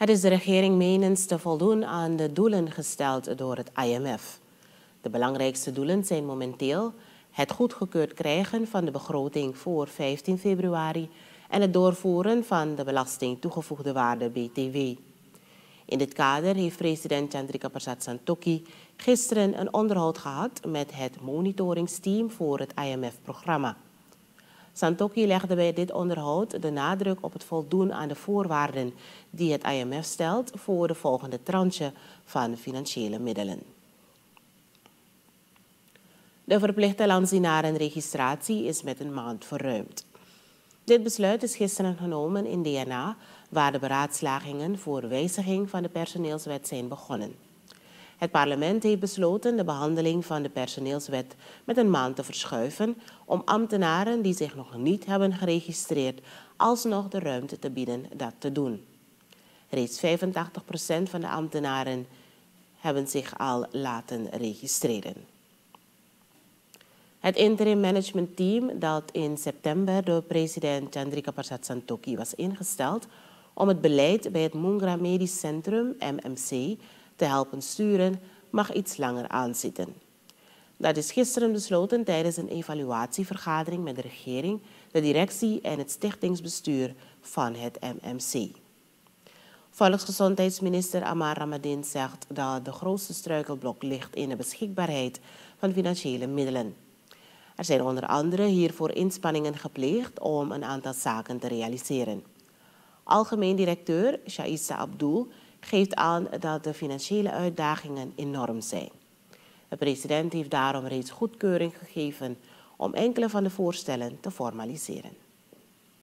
Het is de regering menens te voldoen aan de doelen gesteld door het IMF. De belangrijkste doelen zijn momenteel het goedgekeurd krijgen van de begroting voor 15 februari en het doorvoeren van de belasting toegevoegde waarde BTW. In dit kader heeft president Chandrika Prasad Santokhi gisteren een onderhoud gehad met het monitoringsteam voor het IMF-programma. Santokhi legde bij dit onderhoud de nadruk op het voldoen aan de voorwaarden die het IMF stelt voor de volgende tranche van financiële middelen. De verplichte landsdienarenregistratie is met een maand verruimd. Dit besluit is gisteren genomen in DNA, waar de beraadslagingen voor wijziging van de personeelswet zijn begonnen. Het parlement heeft besloten de behandeling van de personeelswet met een maand te verschuiven om ambtenaren die zich nog niet hebben geregistreerd alsnog de ruimte te bieden dat te doen. Reeds 85% van de ambtenaren hebben zich al laten registreren. Het interim management team dat in september door president Chandrika Prasad Santokhi was ingesteld om het beleid bij het Mungra Medisch Centrum, MMC, te helpen sturen, mag iets langer aanzitten. Dat is gisteren besloten tijdens een evaluatievergadering met de regering, de directie en het stichtingsbestuur van het MMC. Volksgezondheidsminister Amar Ramadin zegt dat de grootste struikelblok ligt in de beschikbaarheid van financiële middelen. Er zijn onder andere hiervoor inspanningen gepleegd om een aantal zaken te realiseren. Algemeen directeur Shaisa Abdul geeft aan dat de financiële uitdagingen enorm zijn. De president heeft daarom reeds goedkeuring gegeven om enkele van de voorstellen te formaliseren.